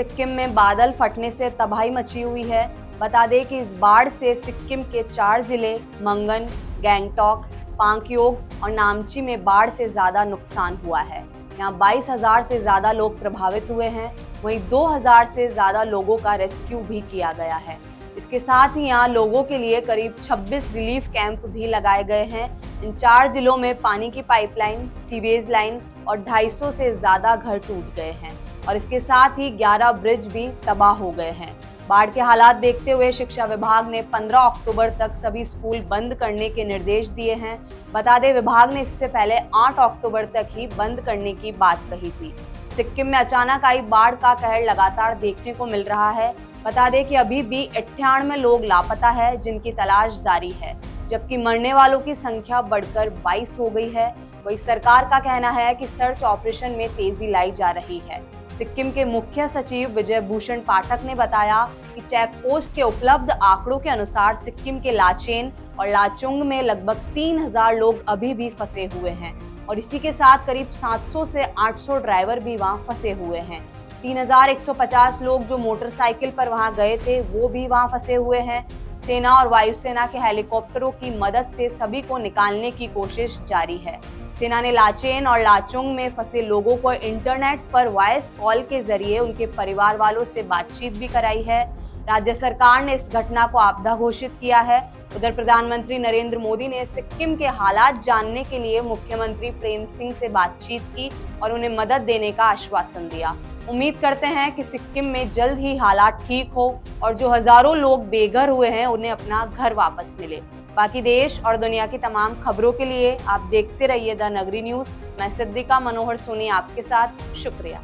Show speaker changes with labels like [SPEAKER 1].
[SPEAKER 1] सिक्किम में बादल फटने से तबाही मची हुई है। बता दें कि इस बाढ़ से सिक्किम के चार ज़िले, मंगन, गैंगटॉक, पांकयोग और नामची में बाढ़ से ज़्यादा नुकसान हुआ है। यहाँ बाईस हज़ार से ज़्यादा लोग प्रभावित हुए हैं। वहीं 2000 से ज़्यादा लोगों का रेस्क्यू भी किया गया है। इसके साथ ही यहाँ लोगों के लिए करीब 26 रिलीफ कैंप भी लगाए गए हैं। इन चार जिलों में पानी की पाइपलाइन, सीवेज लाइन और 250 से ज़्यादा घर टूट गए हैं और इसके साथ ही 11 ब्रिज भी तबाह हो गए हैं। बाढ़ के हालात देखते हुए शिक्षा विभाग ने 15 अक्टूबर तक सभी स्कूल बंद करने के निर्देश दिए हैं। बता दें, विभाग ने इससे पहले 8 अक्टूबर तक ही बंद करने की बात कही थी। सिक्किम में अचानक आई बाढ़ का कहर लगातार देखने को मिल रहा है। बता दें कि अभी भी अट्ठानवे लोग लापता है जिनकी तलाश जारी है। जबकि मरने वालों की संख्या बढ़कर 22 हो गई है। वही सरकार का कहना है कि सर्च ऑपरेशन में तेज़ी लाई जा रही है। सिक्किम के मुख्य सचिव विजय भूषण पाठक ने बताया कि चेक पोस्ट के उपलब्ध आंकड़ों के अनुसार सिक्किम के लाचेन और लाचुंग में लगभग 3000 लोग अभी भी फंसे हुए हैं और इसी के साथ करीब 700 से 800 ड्राइवर भी वहाँ फंसे हुए हैं। 3150 लोग जो मोटरसाइकिल पर वहाँ गए थे, वो भी वहाँ फंसे हुए हैं। सेना और वायुसेना के हेलीकॉप्टरों की मदद से सभी को निकालने की कोशिश जारी है। सेना ने लाचेन और लाचुंग में फंसे लोगों को इंटरनेट पर वॉइस कॉल के ज़रिए उनके परिवार वालों से बातचीत भी कराई है। राज्य सरकार ने इस घटना को आपदा घोषित किया है। उधर प्रधानमंत्री नरेंद्र मोदी ने सिक्किम के हालात जानने के लिए मुख्यमंत्री प्रेम सिंह से बातचीत की और उन्हें मदद देने का आश्वासन दिया। उम्मीद करते हैं कि सिक्किम में जल्द ही हालात ठीक हो और जो हज़ारों लोग बेघर हुए हैं, उन्हें अपना घर वापस मिले। बाकी देश और दुनिया की तमाम खबरों के लिए आप देखते रहिए द नगरी न्यूज़। मैं सिद्दिका मनोहर सोनी आपके साथ। शुक्रिया।